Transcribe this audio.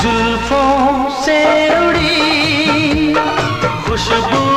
जुल्फों से उड़ी खुशबू